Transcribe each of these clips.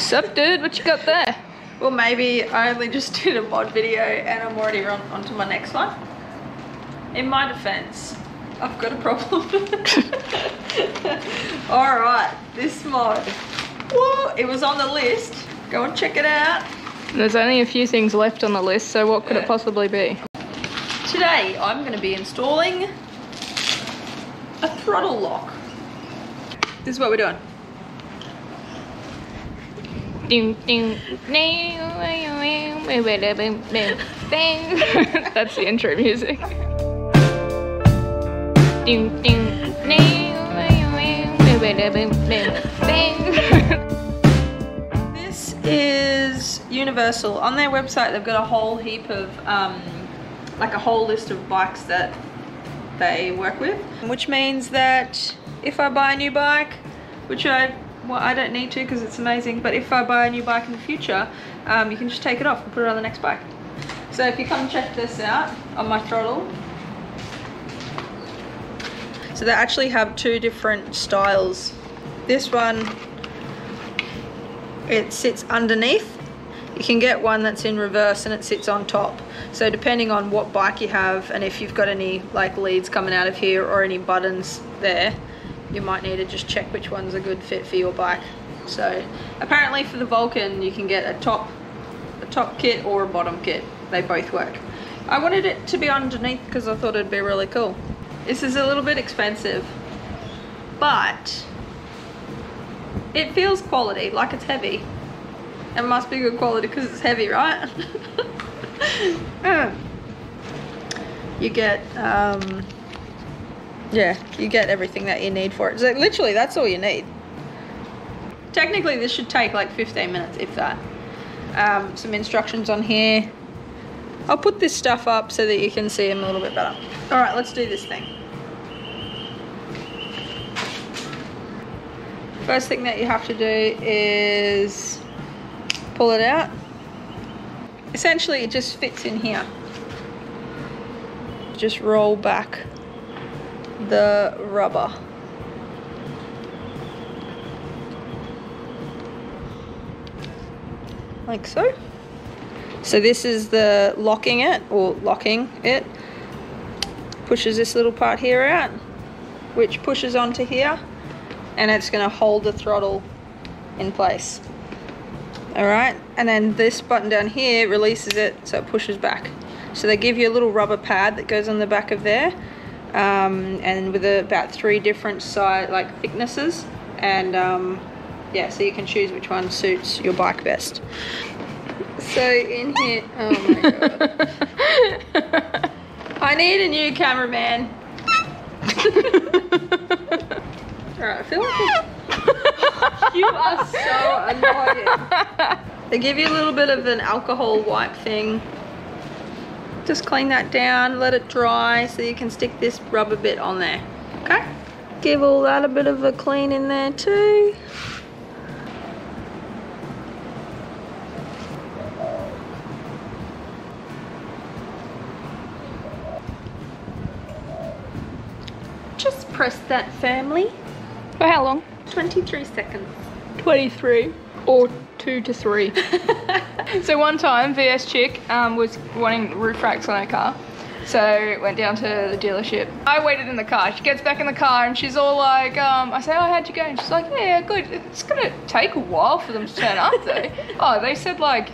Sup, dude? What you got there? Well, maybe I only just did a mod video and I'm already on, on to my next one. In my defense, I've got a problem. Alright, this mod. Whoa, it was on the list. Go and check it out. There's only a few things left on the list, so what could Yeah. it possibly be? Today, I'm going to be installing a throttle lock. This is what we're doing. That's the intro music. This is Universal. On their website, they've got a whole heap of, um, like a whole list of bikes that they work with. Which means that if I buy a new bike, which I, well, I don't need to because it's amazing, but if I buy a new bike in the future, um, you can just take it off and put it on the next bike. So if you come check this out on my throttle, so they actually have two different styles. This one, it sits underneath. You can get one that's in reverse and it sits on top. So depending on what bike you have and if you've got any like leads coming out of here or any buttons there, you might need to just check which one's a good fit for your bike. So apparently for the Vulcan you can get a top a top kit or a bottom kit. They both work. I wanted it to be underneath because I thought it'd be really cool. This is a little bit expensive, but it feels quality, like it's heavy. It must be good quality because it's heavy, right? You get, um, yeah, you get everything that you need for it. So literally, that's all you need. Technically, this should take like 15 minutes, if that. Um, some instructions on here. I'll put this stuff up so that you can see them a little bit better. All right, let's do this thing. First thing that you have to do is pull it out. Essentially, it just fits in here. Just roll back the rubber. Like so. So this is the locking it or locking it. Pushes this little part here out, which pushes onto here, and it's going to hold the throttle in place. All right, and then this button down here releases it so it pushes back. So they give you a little rubber pad that goes on the back of there, um, and with about three different size like thicknesses, and um, yeah, so you can choose which one suits your bike best. So in here, oh my god. I need a new cameraman. Alright, I feel like you are so annoying. They give you a little bit of an alcohol wipe thing. Just clean that down, let it dry so you can stick this rubber bit on there. Okay? Give all that a bit of a clean in there too. Just press that firmly. For how long? 23 seconds. 23 or 2 to 3. so one time VS chick um, was wanting roof racks on her car. So went down to the dealership. I waited in the car. She gets back in the car and she's all like, um, I say, oh, how'd you go? And she's like, yeah, good. It's gonna take a while for them to turn up though. oh, they said like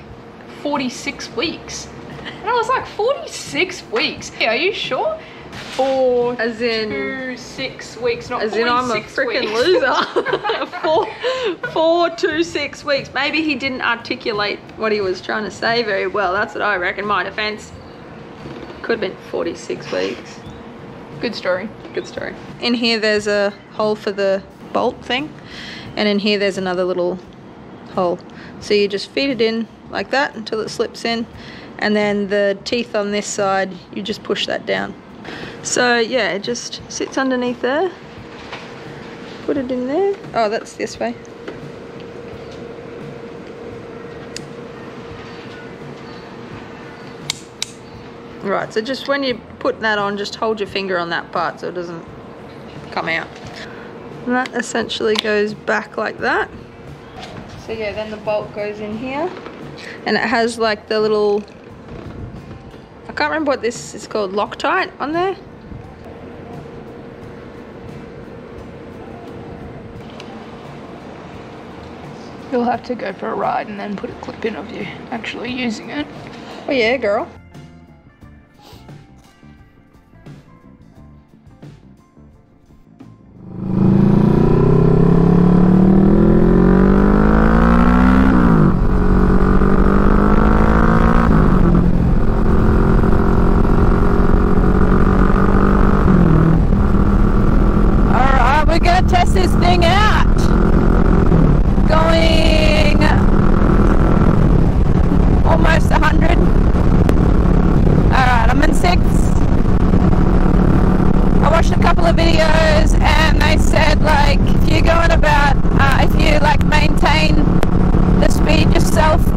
46 weeks. And I was like, 46 weeks? Yeah, are you sure? Four, As in- two, six weeks, not As in, I'm a 46 freaking loser. four, four to six weeks. Maybe he didn't articulate what he was trying to say very well. That's what I reckon. My defense could have been 46 weeks. Good story. Good story. In here, there's a hole for the bolt thing, and in here, there's another little hole. So you just feed it in like that until it slips in, and then the teeth on this side, you just push that down. So yeah, it just sits underneath there. Put it in there. Oh, that's this way. Right, so just when you put that on, just hold your finger on that part so it doesn't come out. And that essentially goes back like that. So yeah, then the bolt goes in here. And it has like the little, I can't remember what this is called, Loctite on there. You'll have to go for a ride and then put a clip in of you actually using it. Oh yeah, girl.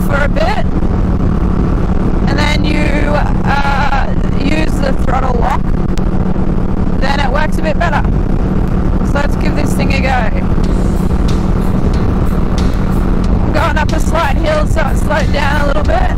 for a bit and then you uh, use the throttle lock, then it works a bit better. So let's give this thing a go. I'm going up a slight hill so it slowed down a little bit.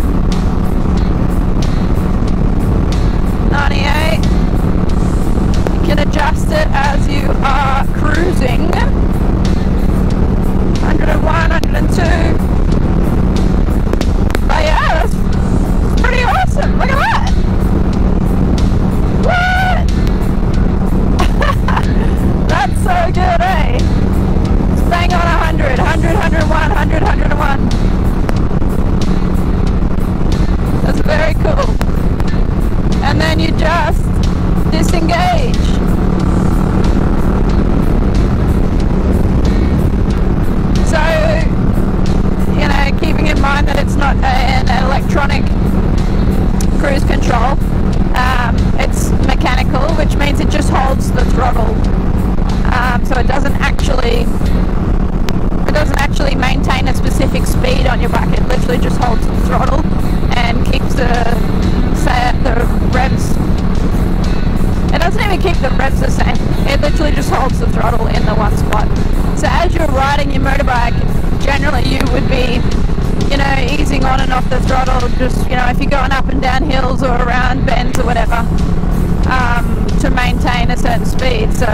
certain speed, so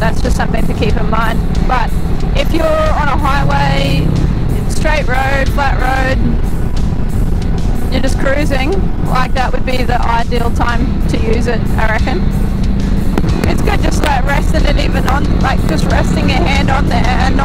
that's just something to keep in mind. But if you're on a highway, straight road, flat road, you're just cruising, like that would be the ideal time to use it, I reckon. It's good just like resting it even on, like just resting your hand on there and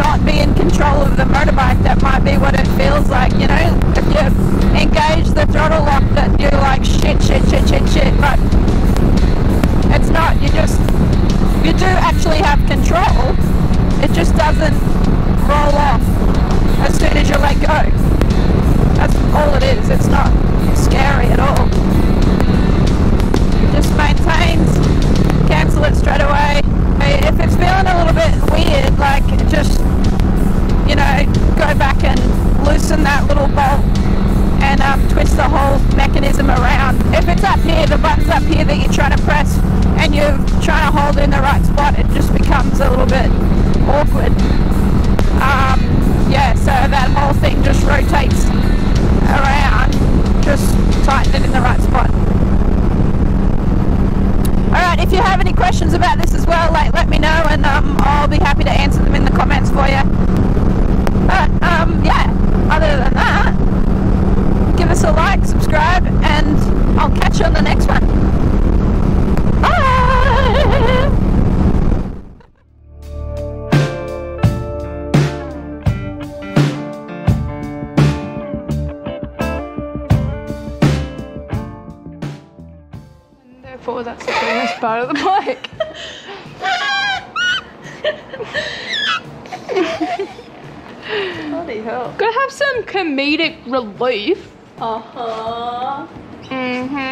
not be in control of the motorbike. That might be what it feels like, you know? If you engage the throttle lock, that you're like, shit, shit, shit, shit, shit. But it's not. You just, you do actually have control. It just doesn't roll off as soon as you let go. That's all it is. It's forward. That's the coolest part of the bike. Bloody hell. Gotta have some comedic relief. Uh huh. Mm-hmm.